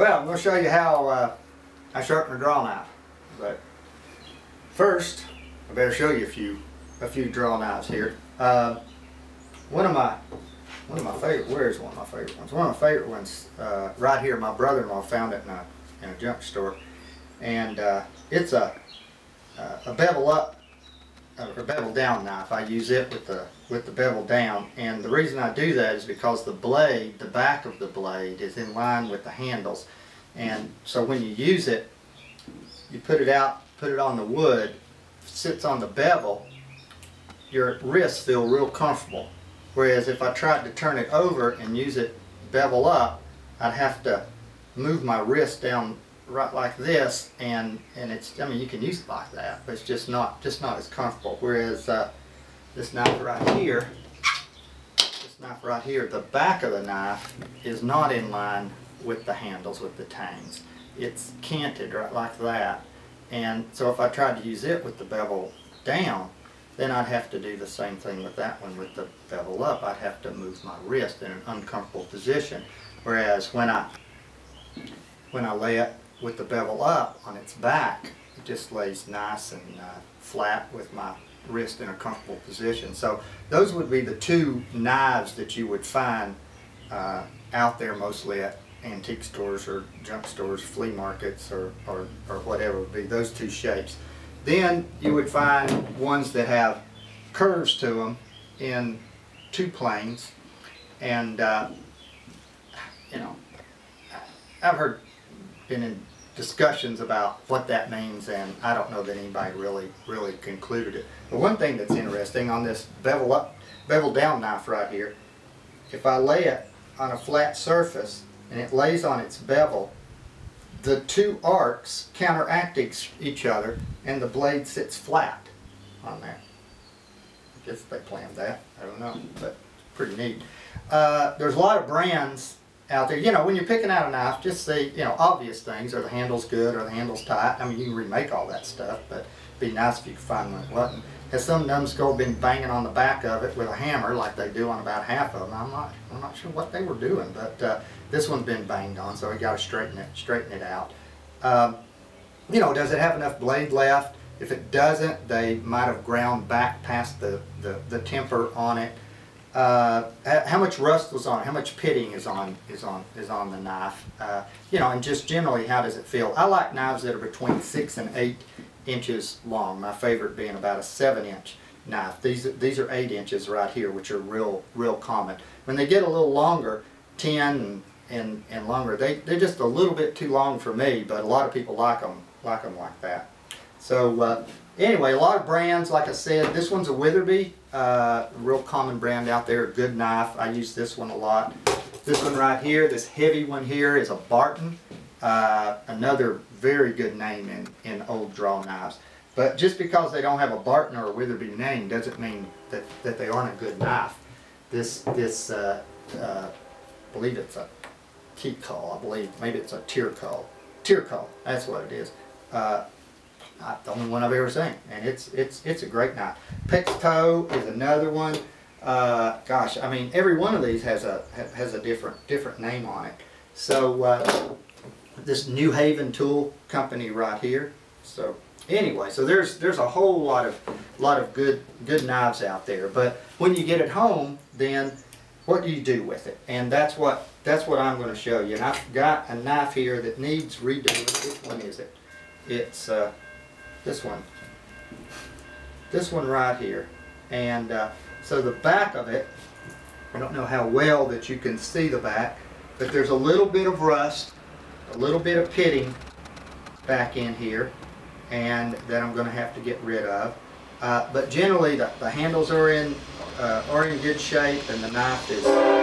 Well, I'm going to show you how uh, I sharpen a draw knife. But first, I better show you a few a few draw knives here. Uh, one of my one of my favorite. Where is one of my favorite ones? One of my favorite ones uh, right here. My brother-in-law found it in a in a junk store, and uh, it's a a bevel up or bevel down knife. I use it with the with the bevel down. And the reason I do that is because the blade, the back of the blade is in line with the handles. And so when you use it you put it out, put it on the wood, sits on the bevel, your wrists feel real comfortable. Whereas if I tried to turn it over and use it bevel up, I'd have to move my wrist down right like this. And and it's I mean you can use it like that but it's just not just not as comfortable. Whereas uh, this knife right here this knife right here the back of the knife is not in line with the handles with the tangs. It's canted right like that. And so if I tried to use it with the bevel down then I'd have to do the same thing with that one with the bevel up. I'd have to move my wrist in an uncomfortable position. Whereas when I when I lay it with the bevel up on its back, it just lays nice and uh, flat with my wrist in a comfortable position. So those would be the two knives that you would find uh, out there mostly at antique stores or junk stores, flea markets or, or, or whatever would be those two shapes. Then you would find ones that have curves to them in two planes and uh, you know I've heard been in discussions about what that means and I don't know that anybody really really concluded it. But one thing that's interesting on this bevel up, bevel down knife right here, if I lay it on a flat surface and it lays on its bevel, the two arcs counteract each other and the blade sits flat on there. I guess they planned that, I don't know, but pretty neat. Uh, there's a lot of brands out there. You know, when you're picking out a knife, just say, you know, obvious things. Are the handles good? Are the handles tight? I mean, you can remake all that stuff, but it'd be nice if you could find one that wasn't. Has some numbskull been banging on the back of it with a hammer like they do on about half of them? I'm not, I'm not sure what they were doing, but uh, this one's been banged on, so we got to straighten it, straighten it out. Um, you know, does it have enough blade left? If it doesn't, they might have ground back past the, the, the temper on it uh, how much rust was on how much pitting is on is on is on the knife, uh, you know, and just generally how does it feel. I like knives that are between six and eight inches long. My favorite being about a seven inch knife. These these are eight inches right here, which are real real common. When they get a little longer, ten and and, and longer, they they're just a little bit too long for me, but a lot of people like them like them like that. So uh, anyway, a lot of brands, like I said, this one's a Witherby, uh, real common brand out there, good knife. I use this one a lot. This one right here, this heavy one here is a Barton, uh, another very good name in, in old draw knives. But just because they don't have a Barton or a Witherby name doesn't mean that, that they aren't a good knife. This, this uh, uh, I believe it's a keep call, I believe. Maybe it's a tear call. Tear call, that's what it is. Not the only one I've ever seen, and it's it's it's a great knife. Toe is another one. Uh, gosh, I mean, every one of these has a has a different different name on it. So uh, this New Haven Tool Company right here. So anyway, so there's there's a whole lot of lot of good good knives out there. But when you get it home, then what do you do with it? And that's what that's what I'm going to show you. And I've got a knife here that needs redoing. Which one is it? It's uh, this one. This one right here. And uh, so the back of it, I don't know how well that you can see the back, but there's a little bit of rust, a little bit of pitting back in here, and that I'm going to have to get rid of. Uh, but generally the, the handles are in uh, are in good shape and the knife is oh.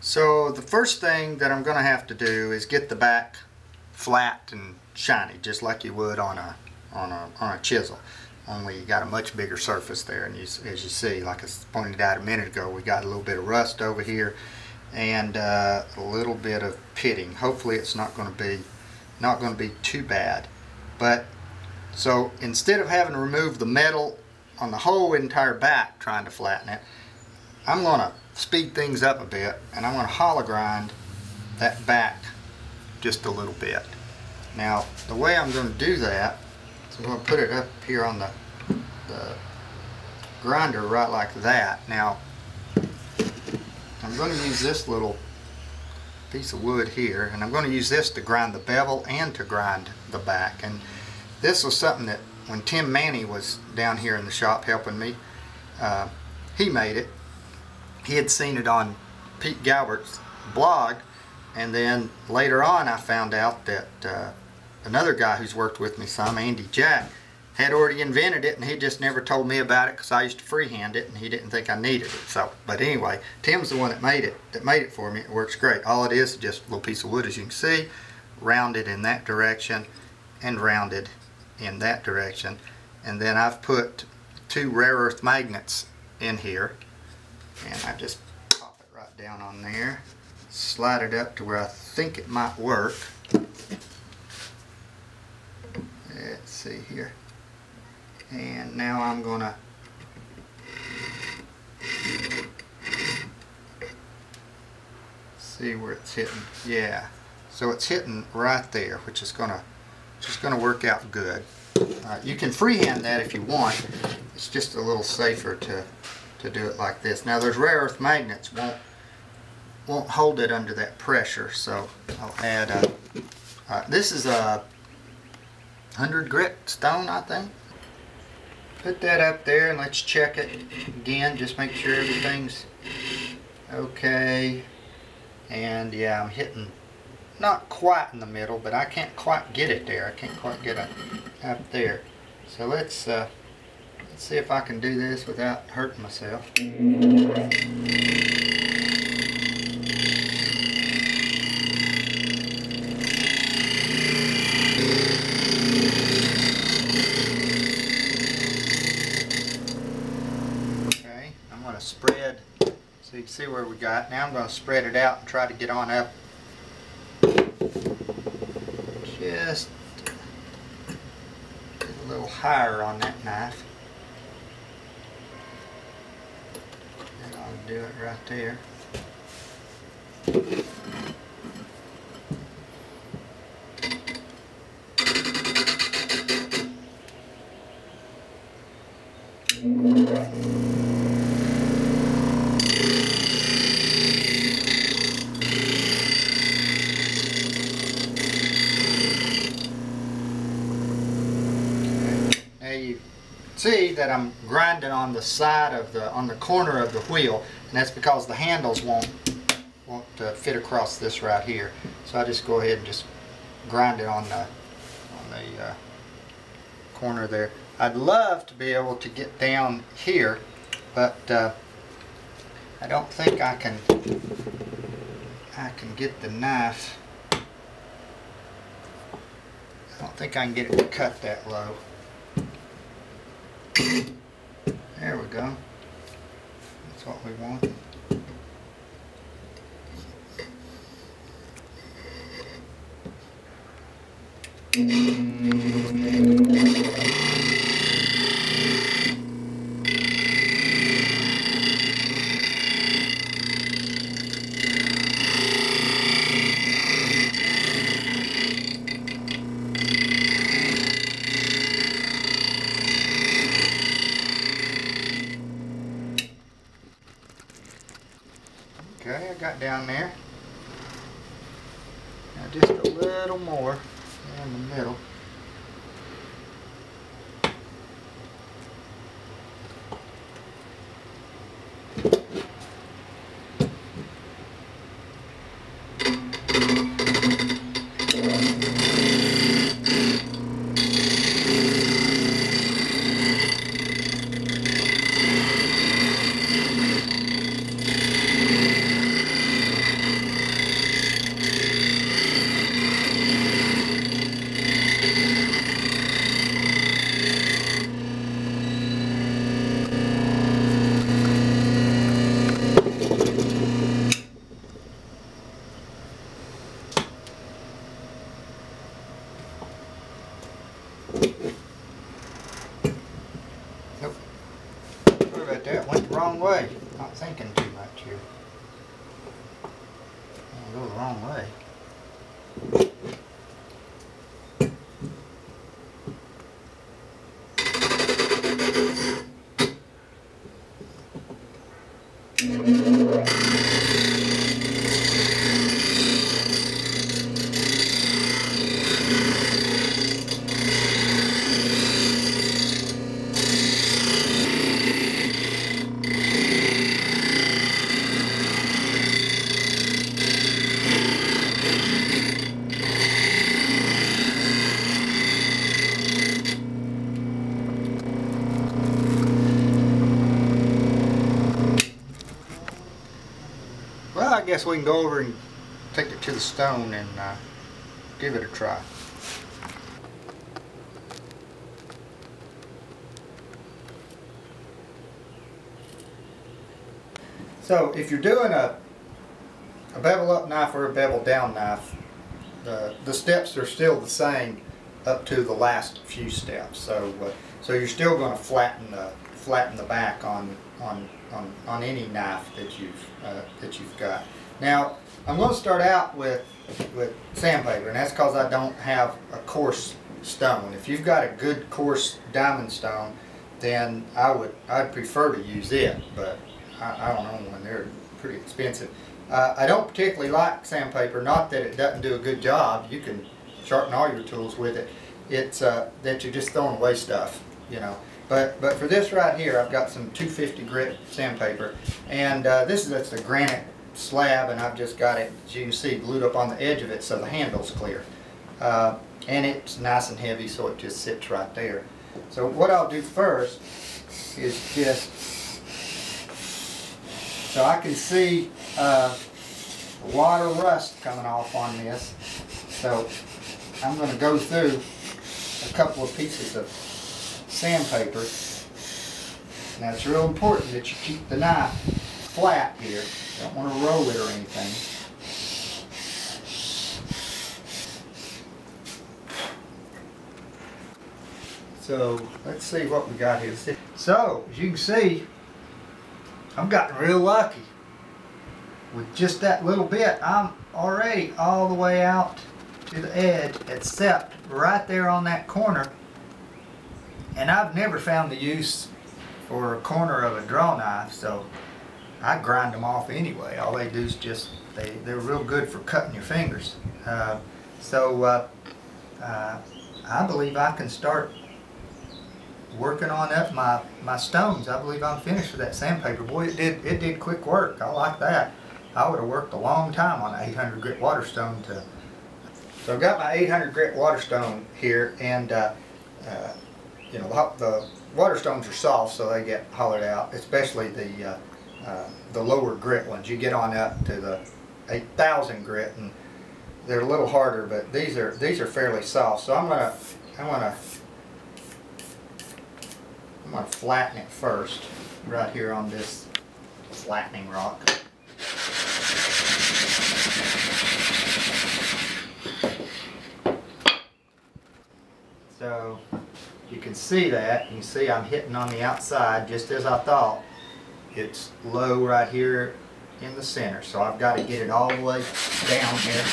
So the first thing that I'm going to have to do is get the back flat and shiny, just like you would on a on a on a chisel. Only you got a much bigger surface there, and you, as you see, like I pointed out a minute ago, we got a little bit of rust over here, and uh, a little bit of pitting. Hopefully, it's not going to be not going to be too bad. But so instead of having to remove the metal on the whole entire back trying to flatten it, I'm going to speed things up a bit, and I'm going to hollow grind that back just a little bit. Now, the way I'm going to do that is I'm going to put it up here on the, the grinder right like that. Now, I'm going to use this little piece of wood here and I'm going to use this to grind the bevel and to grind the back and this was something that when Tim Manney was down here in the shop helping me uh, he made it he had seen it on Pete Galbert's blog and then later on I found out that uh, another guy who's worked with me some Andy Jack had already invented it and he just never told me about it because I used to freehand it and he didn't think I needed it. So, but anyway, Tim's the one that made it, that made it for me. It works great. All it is is just a little piece of wood as you can see, rounded in that direction and rounded in that direction. And then I've put two rare earth magnets in here and I just pop it right down on there, slide it up to where I think it might work. See here. And now I'm gonna see where it's hitting. Yeah. So it's hitting right there which is gonna just gonna work out good. Uh, you can freehand that if you want. It's just a little safer to to do it like this. Now those rare earth magnets won't won't hold it under that pressure so I'll add a, uh, this is a 100 grit stone I think. Put that up there and let's check it again. Just make sure everything's okay. And yeah I'm hitting not quite in the middle but I can't quite get it there. I can't quite get it up there. So let's uh, let's see if I can do this without hurting myself spread so you can see where we got. Now I'm going to spread it out and try to get on up just a little higher on that knife. And I'll do it right there. That I'm grinding on the side of the on the corner of the wheel and that's because the handles won't won't uh, fit across this right here. So I just go ahead and just grind it on the on the uh, corner there. I'd love to be able to get down here but uh, I don't think I can I can get the knife. I don't think I can get it to cut that low there we go. That's what we want. Okay, I got down there. Now just a little more in the middle. wrong way. Not thinking too much here. Wrong way. Well, I guess we can go over and take it to the stone and uh, give it a try. So if you're doing a, a bevel up knife or a bevel down knife, the, the steps are still the same up to the last few steps. So uh, so you're still going to flatten the flatten the back on on on, on any knife that you've uh, that you've got. Now I'm going to start out with with sandpaper, and that's because I don't have a coarse stone. If you've got a good coarse diamond stone, then I would I'd prefer to use it, but I, I don't know when they're pretty expensive. Uh, I don't particularly like sandpaper. Not that it doesn't do a good job. You can sharpen all your tools with it. It's uh, that you're just throwing away stuff, you know. But but for this right here, I've got some 250 grit sandpaper, and uh, this is that's a granite slab, and I've just got it, as you can see, glued up on the edge of it so the handle's clear. Uh, and it's nice and heavy, so it just sits right there. So what I'll do first is just so I can see uh, a lot of rust coming off on this. So I'm going to go through a couple of pieces of sandpaper. Now it's real important that you keep the knife flat here. Don't want to roll it or anything. So let's see what we got here. So as you can see, I'm gotten real lucky. With just that little bit, I'm already all the way out to the edge, except right there on that corner. And I've never found the use for a corner of a draw knife, so I grind them off anyway. All they do is just, they, they're real good for cutting your fingers. Uh, so uh, uh, I believe I can start working on up my, my stones. I believe I'm finished with that sandpaper. Boy, it did, it did quick work. I like that. I would have worked a long time on an 800 grit water stone to so I've got my 800 grit water stone here and uh, uh, you know the, the water stones are soft so they get hollowed out especially the uh, uh the lower grit ones. You get on up to the 8000 grit and they're a little harder but these are these are fairly soft. So I'm gonna I'm gonna I'm gonna flatten it first right here on this flattening rock. So you can see that. You see I'm hitting on the outside just as I thought. It's low right here in the center. So I've got to get it all the way down here.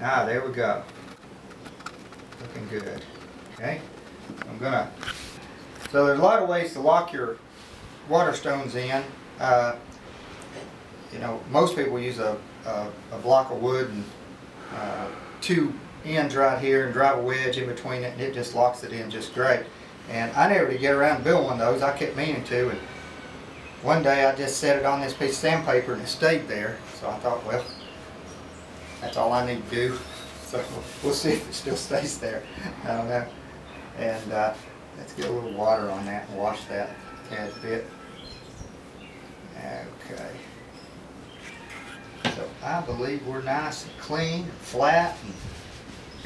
Ah, there we go. Looking good. Okay. I'm gonna. So there's a lot of ways to lock your water stones in. Uh, you know, most people use a, a, a block of wood and uh, two ends right here and drive a wedge in between it and it just locks it in just great. And I never did get around to build one of those. I kept meaning to and one day I just set it on this piece of sandpaper and it stayed there. So I thought, well, that's all I need to do. So we'll see if it still stays there. I don't know. And uh, let's get a little water on that and wash that a bit. Okay. So I believe we're nice and clean, and flat, and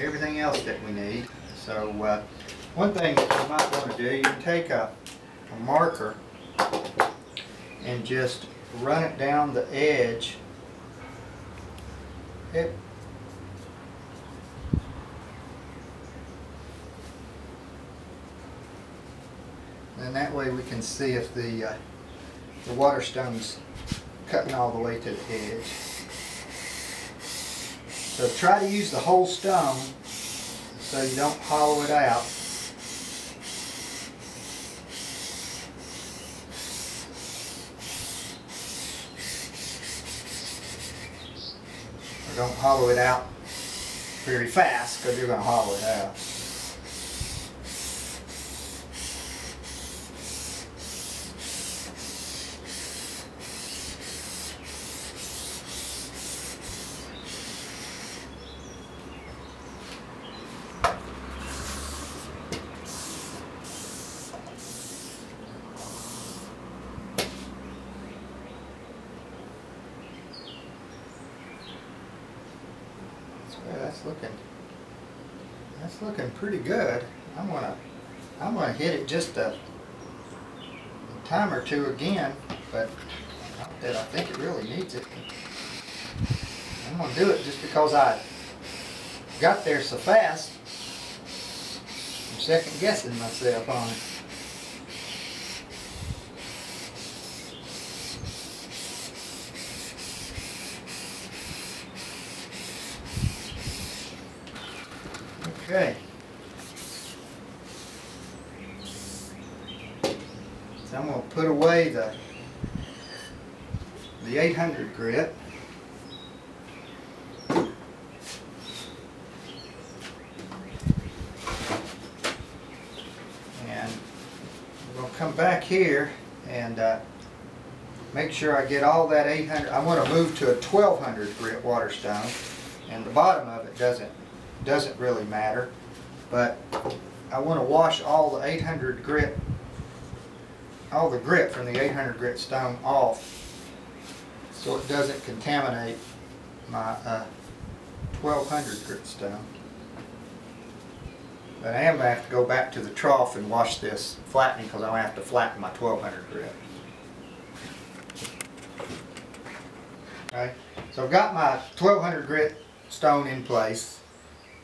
everything else that we need. So uh, one thing you might want to do, you can take a, a marker and just run it down the edge. It, and that way we can see if the uh, the water stone's cutting all the way to the edge. So try to use the whole stone so you don't hollow it out. Or don't hollow it out very fast because you're going to hollow it out. Well, that's looking, looking pretty good. I'm gonna, I'm gonna hit it just a time or two again, but not that I think it really needs it. I'm gonna do it just because I got there so fast. I'm second guessing myself on it. Okay. So I'm gonna put away the the 800 grit. And we're gonna come back here and uh, make sure I get all that 800. I want to move to a 1200 grit water stone, and the bottom of it doesn't doesn't really matter. But I want to wash all the 800 grit, all the grit from the 800 grit stone off so it doesn't contaminate my uh, 1200 grit stone. But I am going to have to go back to the trough and wash this flattening because I'm going to have to flatten my 1200 grit. Okay, so I've got my 1200 grit stone in place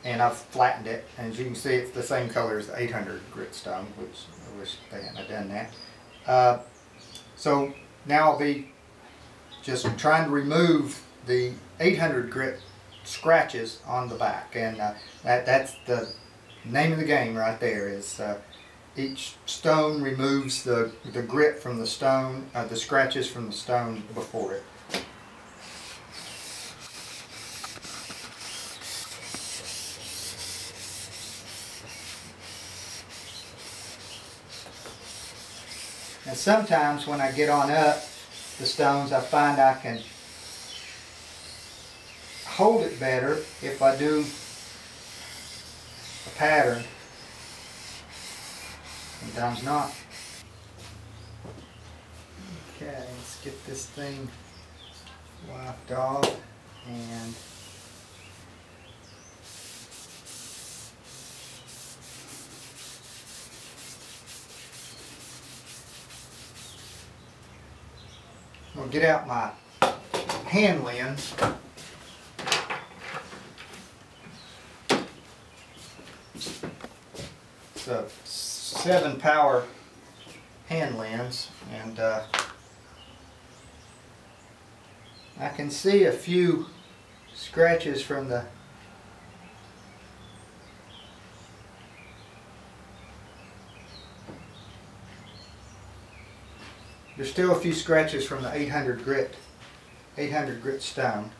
and I've flattened it. And as you can see, it's the same color as the 800 grit stone, which I wish they hadn't done that. Uh, so now I'll be just trying to remove the 800 grit scratches on the back. And uh, that, that's the name of the game right there is uh, each stone removes the, the grit from the stone, uh, the scratches from the stone before it. And sometimes when I get on up the stones, I find I can hold it better if I do a pattern. Sometimes not. Okay, let's get this thing wiped off and I'll get out my hand lens. It's a seven power hand lens and uh, I can see a few scratches from the There's still a few scratches from the 800 grit, 800 grit stone.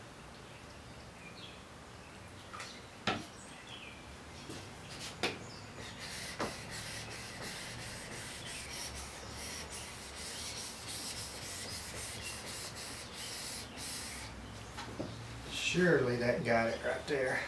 Surely that got it right there.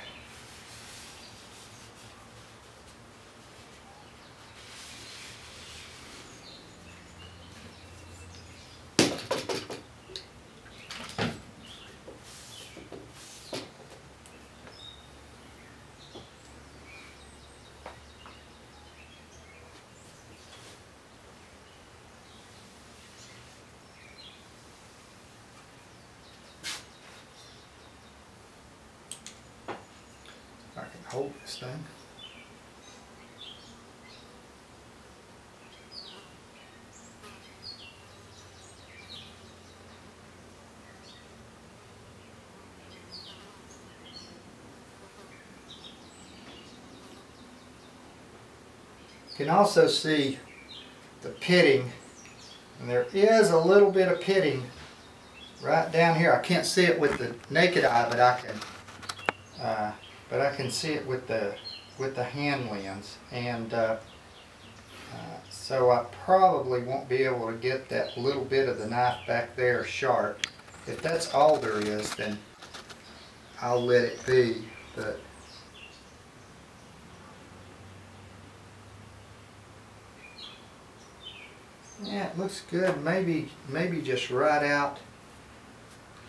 coat stand. You can also see the pitting and there is a little bit of pitting right down here. I can't see it with the naked eye, but I can uh, but I can see it with the with the hand lens, and uh, uh, so I probably won't be able to get that little bit of the knife back there sharp. If that's all there is, then I'll let it be. But yeah, it looks good. Maybe maybe just right out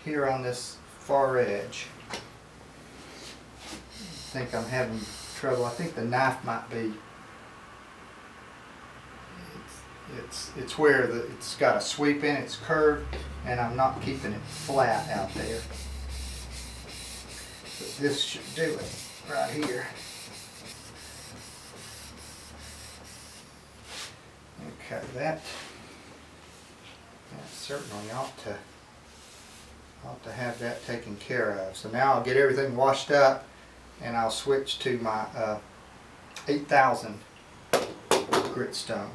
here on this far edge. Think I'm having trouble. I think the knife might be. It's it's, it's where the it's got a sweep in it's curved, and I'm not keeping it flat out there. But this should do it right here. Okay, that that certainly ought to ought to have that taken care of. So now I'll get everything washed up and I'll switch to my uh, 8000 grit stone.